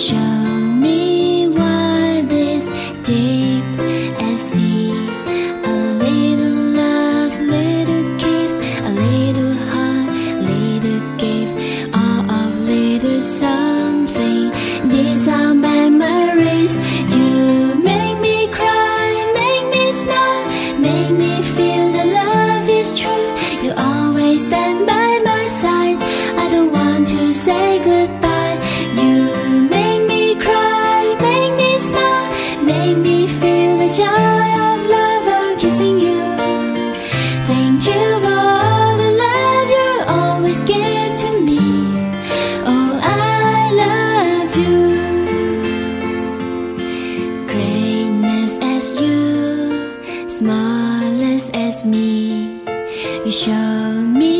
show me why this deep as sea. A little love, little kiss A little heart, little gift All of little something. These are memories. You make me cry, make me smile Make me feel the love is true. You always stand by my side. I don't want to say goodbye. kissing you. Thank you for all the love you always give to me. Oh, I love you. Greatness as you Smallest as me. You show me